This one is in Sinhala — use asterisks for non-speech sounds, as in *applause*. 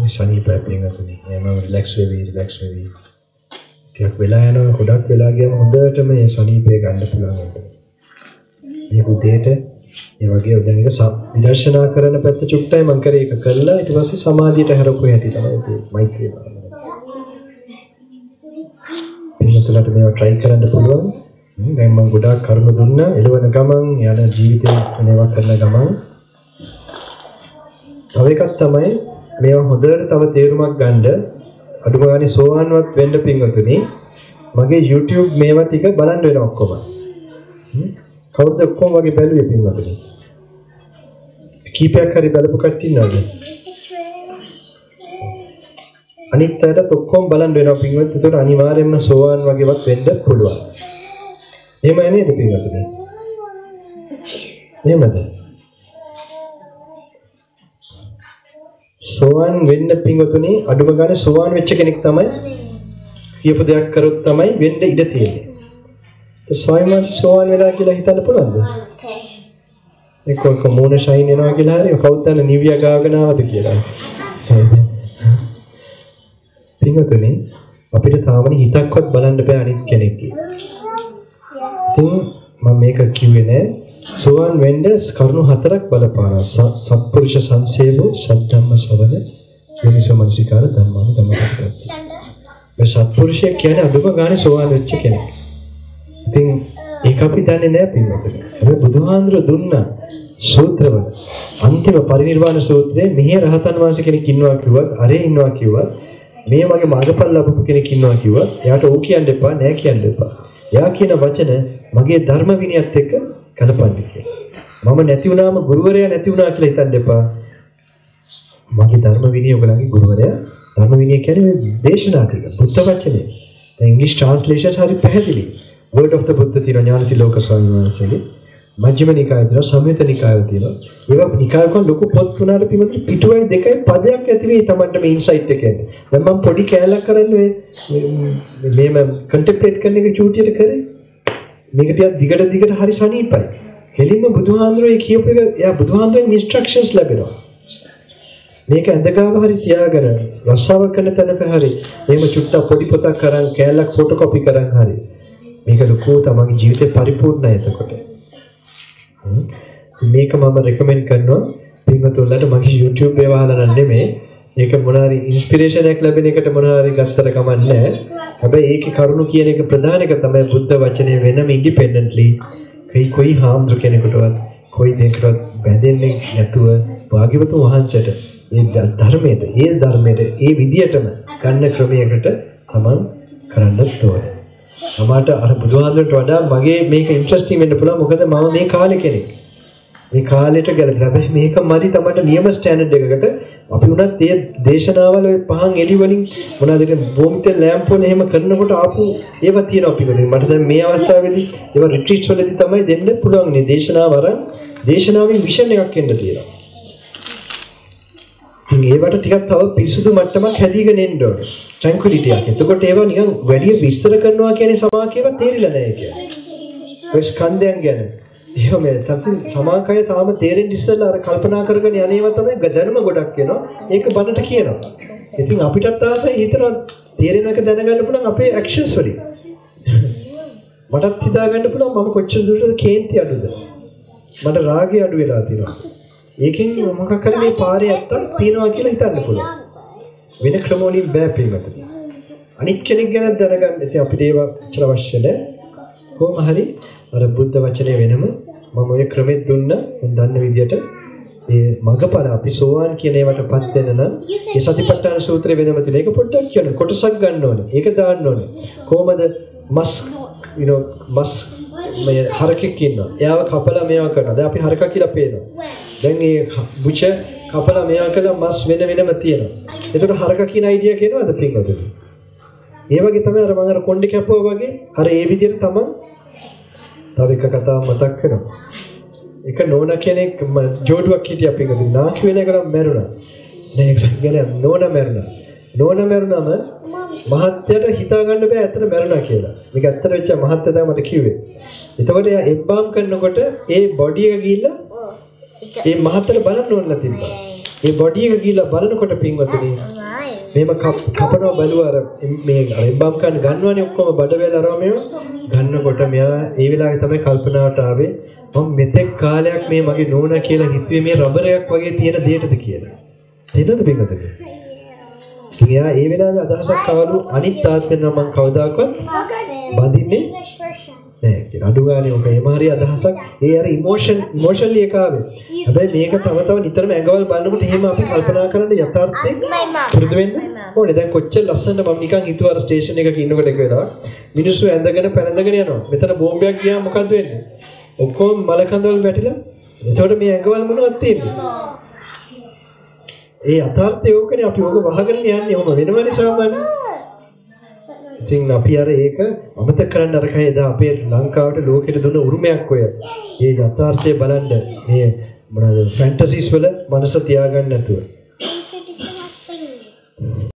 මේ සනීපයි පින්වතුනි. එයාම රිලැක්ස් වෙවි රිලැක්ස් වෙවි. ටිකක් වෙලා යනවා ගොඩක් වෙලා ගියම හොඳට මේ සනීපය ගන්න පුළුවන් වෙනවා. මේ උදේට ඒ වගේ දැන් එක ස- විදර්ශනා කරන පැත්ත චුට්ටයි මම කරේ ඒක කරලා ඊට පස්සේ සමාධියට හැරපු හැටි තමයි මේ මෛත්‍රිය බලන්නේ. පින්වතුන්ට මේවා try කරන්න පුළුවන්. හ්ම්, දැන් මම ගොඩාක් කරුණු දුන්නා. එළවන ගමන් යන ජීවිතේ මේවා කරන ගමන් තව එකක් තමයි මේවා හොඳට තව තේරුමක් ගන්න අඩුම ගානේ සෝවාන්වත් වෙන්න පින්වතුනි මගේ YouTube මේවා ටික බලන්න වෙනවා ඔක්කොම. කවුරුද ඔක්කොම වගේ බැලුවේ පින්වතුනි? කීපයක් හරි බලපු කට්ටිය ඉන්නවද? අනිත් අයටත් ඔක්කොම බලන්න වෙනවා පින්වත්. ඒතකොට අනිවාර්යයෙන්ම සෝවාන් වගේවත් වෙන්න පුළුවන්. එහෙමයි නේද පින්වතුනි? එහෙමද? සෝවාන් වෙන්න පින්වතුනි අඩුම ගානේ සෝවාන් වෙච්ච කෙනෙක් තමයි කියපු දෙයක් කරොත් තමයි වෙන්න ඉඩ තියෙන්නේ. ඒ ස්වයං වහන්සේ සෝවාන් වෙලා කියලා හිතන්න පුළුවන්ද? එක්ක ඔක්ක මූණ ෂයින් වෙනවා කියලා හරි කවුද දන්න නිවිය ගාගෙන ආවද කියලා. පින්වතුනි අපිට තාමනේ හිතක්වත් බලන්න බෑ අනිත් කෙනෙක්ගේ. ඉතින් මම මේක කිව්වේ නෑ සෝවන් වෙන්න කරුණු හතරක් බලපානවා. ස- සත්පුරුෂ සංසේවෝ සද්ධම්ම සවන යෝනිසෝ මනසිකාර ධම්මාන ධම්මපටිපatti. මේ සත්පුරුෂය කියන්නේ අඳුම ගානේ සෝවන් වෙච්ච කෙනෙක්. ඉතින් ඒක අපි දන්නේ නැහැ පින්වතුනි. හැබැයි බුදුහාඳුර දුන්න සූත්‍රවල අන්තිම පරිනිර්වාණ සූත්‍රයේ මෙහි රහතන් වහන්සේ කෙනෙක් ඉන්නවා කිව්වත් අරේ ඉන්නවා කිව්වත් මේ වගේ මාර්ගඵල ලැබපු කෙනෙක් ඉන්නවා කිව්වත් එයාට ඕක කියන්න එපා නෑ කියන්න එපා. එයා කියන වචන මගේ ධර්ම විනයත් එක්ක කලපන්න කියලා. මම නැති වුණාම ගුරුවරයා නැති වුණා කියලා හිතන්න එපා. මගේ ධර්ම විනය ඔයගලගේ ගුරුවරයා ධර්ම විනය කියන්නේ මේ දේශනා කරන බුද්ධ වචනේ. දැන් ඉංග්‍රීසි ට්‍රාන්ස්ලේෂන්ස් හරි පැහැදිලි. word of the බුද්ධ තියෙන ඥානති ලෝක ස්වාමීන් වහන්සේගේ මජ්ක්‍ධිම නිකායේ තියෙනවා සංයුත නිකායේ තියෙනවා. ඒවා නිකායක ලොකු පොත් තුනකට පිටුයි පිටුවයි දෙකයි පදයක් ඇති වෙයි Tamanට මේ ඉන්සයිට් එක එන්නේ. දැන් මම පොඩි කෑල්ලක් කරන්නේ මේ මේ කන්ටෙම්ප්ලේට් කරන එක චූටියට කරේ. මේක ටිකක් දිගට දිගට හරි සනීපයි. කෙලින්ම බුදුහාඳුරේ කියපු එක එයා බුදුහාඳුරෙන් ඉන්ස්ට්‍රක්ෂන්ස් ලැබෙනවා. මේක ඇඳගාව හරි තියාගෙන රස්සාව කරන තැනක හරි එහෙම චුට්ටක් පොඩි පොතක් කරන් කෑල්ලක් ෆොටෝකෝපි කරන් හරි මේක ලොකු තමන්ගේ ජීවිතේ පරිපූර්ණයි එතකොට හ්ම්. මේක මම රෙකමෙන්ඩ් කරනවා පින්වතුන්ලට මගේ YouTube ඒවා අහලා නම් නෙමෙයි ඒක මොනාරි ඉන්ස්පිරේෂන් එකක් ලැබෙන එකට මොනාරි ගත්තට කමක් නැහැ හැබැයි ඒකේ කරුණු කියන එක ප්‍රධාන එක තමයි බුද්ධ වචනේ වෙනම ඉන්ඩිපෙන්ඩන්ට්ලි කොයි කොයි හාමුදුර කෙනෙකුටවත් කොයි දෙයකටවත් බැඳෙන්නේ නැතුව භාග්‍යවතුන් වහන්සේට ඒ ද- ධර්මයට ඒ ධර්මයට ඒ විදියටම ගන්න ක්‍රමයකට තමන් කරන්නත් ඕනේ. මමට අර බුදුහාමුදුරට වඩා මගේ මේක ඉන්ට්‍රස්ටිං වෙන්න පුළුවන් මොකද මම මේ කාලේ කෙනෙක්. මේ කාලෙට ගැලපෙලා හැබැයි මේක මදි තමයි නියම ස්ටෑන්ඩඩ් එකකට අපි උනත් ඒ දේශනාවල ඔය පහන් එලි වලින් මොනවද ඒක භූමිතේ ලෑම්ප් වල එහෙම කරනකොට ආපු ඒවා තියෙනවා පිටුදින් මට දැන් මේ අවස්ථාවේදී ඒවා රිට්‍රීට්ස් වලදී තමයි දෙන්න පුළුවන් නේ දේශනාව අරන් දේශනාවෙන් විෂන් එකක් එන්න තියෙනවා. ඉතින් ඒවට ටිකක් තව පිරිසුදු මට්ටමක් හැදීගෙන එන්න ඕනේ. ට්‍රැන්ක්විලිටි එකක්. එතකොට ඒවා නිකන් වැඩි විස්තර කරනවා කියන්නේ සමාකේව තේරිලා නැහැ කියන්නේ ඔය ස්කන්ධයන් ගැන. එහෙම තමයි සමාකය තාම තේරෙන්න ඉස්සෙල්ලා අර කල්පනා කරගෙන යන්නේවා තමයි දැනුම ගොඩක් එනවා. ඒක බනට කියනවා. ඉතින් අපිටත් ආසයි හිතනවා තේරෙන එක දැනගන්න පුළුවන් අපේ ඇක්ෂන්ස් වලින්. *laughs* මටත් හිතාගන්න පුළුවන් මම කොච්චර දුරට කේන්ති අඩුද. මට රාගය අඩු වෙලා තියෙනවා. ඒකෙන් මොකක් හරි මේ පාරේ ඇත්තක් තියෙනවා කියලා හිතන්න පුළුවන්. වෙන ක්‍රම වලින් බෑ පිළිවෙතට. අනිත් කෙනෙක් ගැන දැනගන්න ඉතින් අපිට ඒව අවශ්‍ය නැහැ. කොහොම හරි අර බුද්ධ වචනේ වෙනම මම ඔය ක්‍රමෙත් දුන්න මම දන්න විදියට ඒ මගපල අපි සෝවාන් කියන ඒවටපත් වෙන නම් ඒ සතිපට්ඨාන සූත්‍රය වෙනම තියෙන. ඒක පොඩ්ඩක් කියන්න කොටසක් ගන්න ඕනේ. ඒක දාන්න ඕනේ. කොහමද මස් you know මස් මේ හරකෙක් ඉන්නවා. එයාව කපලා මේවා කරනවා. දැන් අපි හරකා කියලා පේනවා. දැන් මේ බුච කපලා මේවා කළා මස් වෙන වෙනම තියෙනවා. ඒකට හරකා කියන අයිඩියා කියනවාද පින්වතුනි? ඒ වගේ තමයි අර මම අර කොණ්ඩේ කැපුවා වගේ අර ඒ විදිහට තමයි තව එක කතාවක් මතක් වෙනවා. එක නෝනා කෙනෙක් ජෝඩුවක් හිටියා පිටු නාකි වෙන එක නම් මැරුණා. නේ කියන්නේ නෝනා මැරුණා. නෝනා මැරුණාම මහත්යට හිතා ගන්න බෑ ඇත්තට මැරුණා කියලා. මේක ඇත්තට වෙච්ච මහත්ය තමයි මට කිව්වේ. එතකොට එයා එම්බාම් කරනකොට ඒ බොඩි එක ගිහිල්ලා ඒ මහත්තයට බලන්න ඕනලා තිබ්බා. ඒ බොඩි එක ගිහිල්ලා බලනකොට පින්වතුනි මේම කප- කපනවා බැලුවා අර මේ අර එම්බම් කන්න ගන්නවනේ ඔක්කොම බඩ වේල අරව මේව ගන්නකොට මෙයා ඒ වෙලාවේ තමයි කල්පනාවට ආවේ මම මෙතෙක් කාලයක් මේ මගේ නෝනා කියලා හිතුවේ මේ රබර් එකක් වගේ තියෙන දෙයකද කියලා. තේරෙනවද? ඉතින් එයා ඒ වෙලාවේ අදහසක් ආවලු අනිත් තාත්තෙන් නම් මම කවදාකවත් බඳින්නේ නෑ කියලා. අඩු ගානේ ඔක එම හරි අදහසක් ඒ අර ඉමෝෂන් ඉමෝෂනලි එක ආවේ. හැබැයි මේක තව තව නිතරම ඇඟවල් බලනකොට එහෙම අපි කල්පනා කරන්න යථාර්ථයෙන් පුරුදු වෙන්න ඕනේ. දැන් කොච්චර ලස්සනට මම නිකන් හිතුවා අර ස්ටේෂන් එකක ඉන්නකොට එක වෙලාවක් මිනිස්සු ඇඳගෙන පැනඳගෙන යනවා. මෙතන බෝම්බයක් ගියාම මොකද වෙන්නේ? ඔක්කොම මල කඳවල් වැටිලා එතකොට මේ ඇඟවල් මොනවද තියෙන්නේ? ඒ යථාර්ථය ඕකනේ අපි ඕක වහගෙන යන්නේ ඔහම වෙනවනේ සාමාන්‍යයෙන්. ඉතින් අපි අර ඒක අමතක කරන්න අර කය එදා අපේ ලංකාවට ලෝකෙට දුන්න උරුමයක් ඔය. මේ යථාර්ථය බලන්න මේ මොනවාද ෆැන්ටසිස් වල මනස තියාගන්න නැතුව.